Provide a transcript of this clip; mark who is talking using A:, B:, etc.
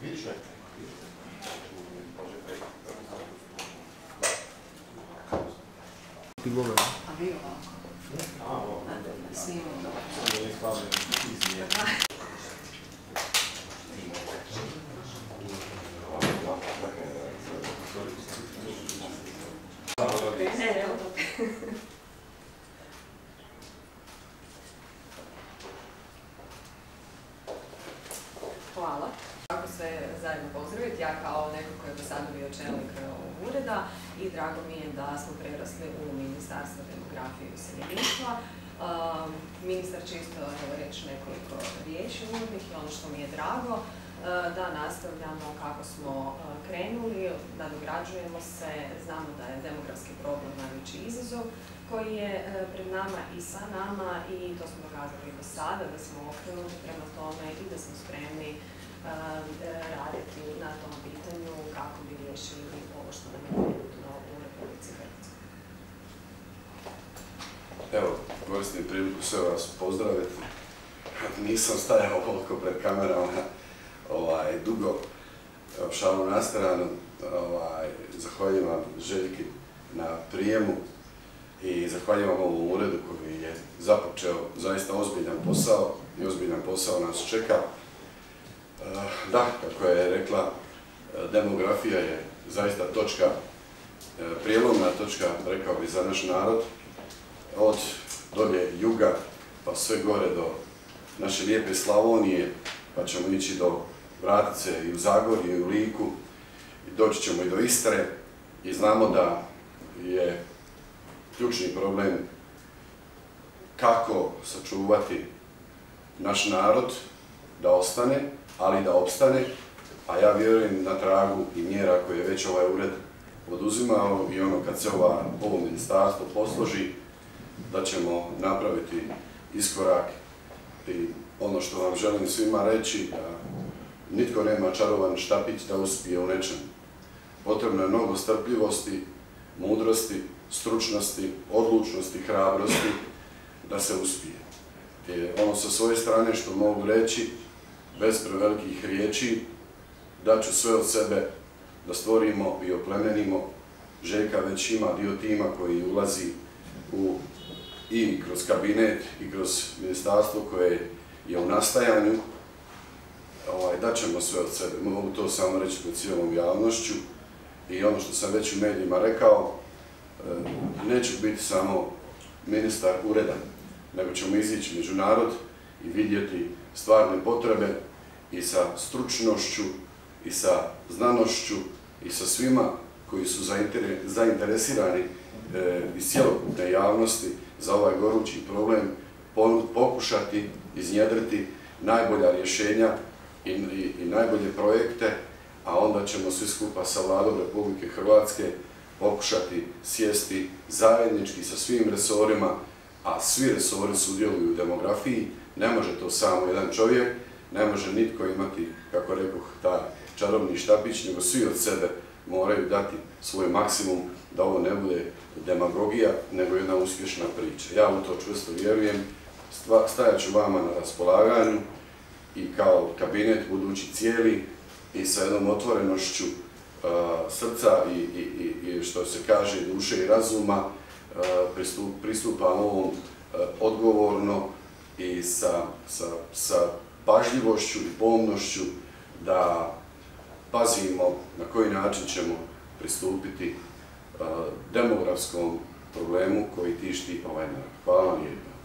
A: Видишь? Ты голая. А ja kao neko koji je do sada bio čelnik ovog ureda i drago mi je da smo prerasli u Ministarstvo demografije i useljeništva. Um, ministar će isto reći nekoliko riječi uvodnih i ono što mi je drago, da nastavljamo kako smo uh, krenuli, nadograđujemo se, znamo da je demografski problem najveći izazov koji je uh, pred nama i sa nama i to smo dokazali do sada, da smo okrenuti prema tome i da smo spremni raditi na tom pitanju kako bi riješili ovo što nam je trenutno u Republici Hrvatskoj.
B: Evo, koristim priliku sve vas pozdraviti. Nisam stajao koliko pred kamerama ovaj, dugo, šalu na stranu. Ovaj, zahvaljujem vam Željki na prijemu i zahvaljujem vam ovom uredu koji je započeo zaista ozbiljan posao i ozbiljan posao nas čeka. Eh, Da, kako je rekla, demografija je zaista točka, eh, prijelomna točka, rekao bi, za naš narod. Od dolje juga pa sve gore do naše lijepe Slavonije, pa ćemo ići do Vratice i u Zagorju i u Liku doći ćemo i do Istre. I znamo da je ključni problem kako sačuvati naš narod da ostane, ali da opstane, a ja vjerujem na tragu i mjera koje je već ovaj ured poduzimao i ono kad se ova, ovo ministarstvo posloži, da ćemo napraviti iskorak i ono što vam želim svima reći, da nitko nema čarovan štapić da uspije u nečem. Potrebno je mnogo strpljivosti, mudrosti, stručnosti, odlučnosti, hrabrosti da se uspije. I ono sa svoje strane što mogu reći, bez prevelikih riječi, da ću sve od sebe da stvorimo i oplemenimo. Željka već ima dio tima koji ulazi u, i kroz kabinet i kroz ministarstvo koje je u nastajanju. Ovaj, da ćemo sve od sebe, mogu to samo reći pred cijelom javnošću. I ono što sam već u medijima rekao, e, neću biti samo ministar ureda, nego ćemo izići među narod i vidjeti stvarne potrebe i sa stručnošću i sa znanošću i sa svima koji su zainteresirani e, iz cjelokupne javnosti za ovaj gorući problem pokušati iznjedriti najbolja rješenja i, najbolje projekte, a onda ćemo svi skupa sa vladom Republike Hrvatske pokušati sjesti zajednički sa svim resorima, a svi resori sudjeluju u demografiji, ne može to samo jedan čovjek, ne može nitko imati, kako rekoh, taj čarobni štapić, nego svi od sebe moraju dati svoj maksimum da ovo ne bude demagogija, nego jedna uspješna priča. Ja u to čvrsto vjerujem, stajat ću vama na raspolaganju i kao kabinet budući cijeli i sa jednom otvorenošću uh, srca i, što se kaže duše i razuma uh, ovom uh, odgovorno i sa, sa, sa pažljivošću i pomnošću da pazimo na koji način ćemo pristupiti demografskom problemu koji tišti ovaj narod. Hvala vam lijepo.